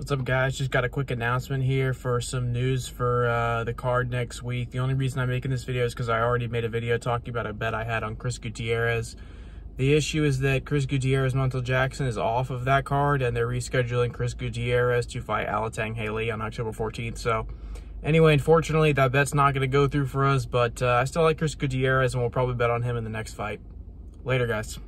What's up, guys? Just got a quick announcement here for some news for uh, the card next week. The only reason I'm making this video is because I already made a video talking about a bet I had on Chris Gutierrez. The issue is that Chris Gutierrez Montel Jackson is off of that card, and they're rescheduling Chris Gutierrez to fight Alatangheili on October 14th. So, anyway, unfortunately, that bet's not going to go through for us, but uh, I still like Chris Gutierrez, and we'll probably bet on him in the next fight. Later, guys.